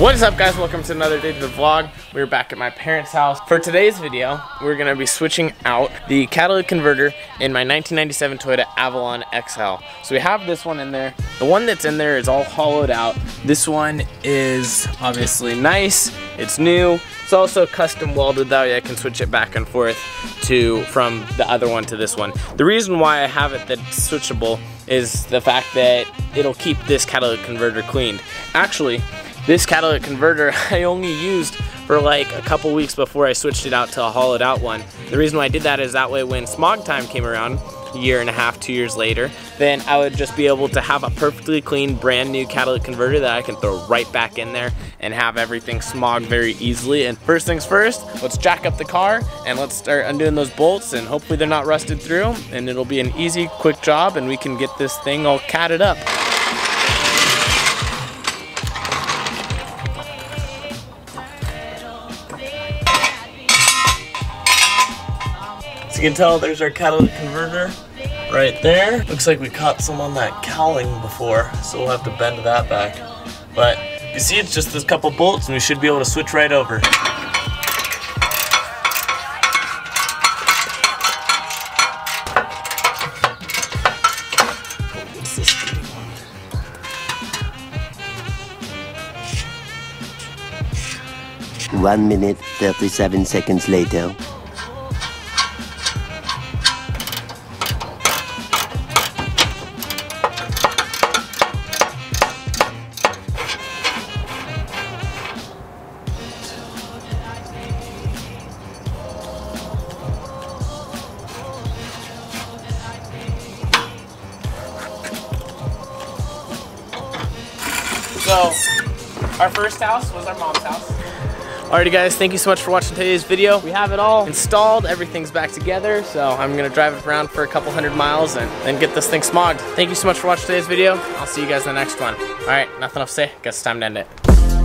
What is up guys, welcome to another day to the vlog. We're back at my parents' house. For today's video, we're gonna be switching out the catalytic converter in my 1997 Toyota Avalon XL. So we have this one in there. The one that's in there is all hollowed out. This one is obviously nice, it's new. It's also custom welded that way I can switch it back and forth to from the other one to this one. The reason why I have it that's switchable is the fact that it'll keep this catalytic converter cleaned. Actually, this catalytic converter I only used for like a couple weeks before I switched it out to a hollowed out one. The reason why I did that is that way when smog time came around, a year and a half, two years later, then I would just be able to have a perfectly clean, brand new catalytic converter that I can throw right back in there and have everything smog very easily. And first things first, let's jack up the car and let's start undoing those bolts and hopefully they're not rusted through and it'll be an easy, quick job and we can get this thing all catted up. You can tell, there's our catalytic converter right there. Looks like we caught some on that cowling before, so we'll have to bend that back. But you see, it's just this couple bolts and we should be able to switch right over. One minute, 37 seconds later. So, our first house was our mom's house. Alrighty guys, thank you so much for watching today's video. We have it all installed, everything's back together, so I'm gonna drive it around for a couple hundred miles and then get this thing smogged. Thank you so much for watching today's video. I'll see you guys in the next one. Alright, nothing else to say, guess it's time to end it.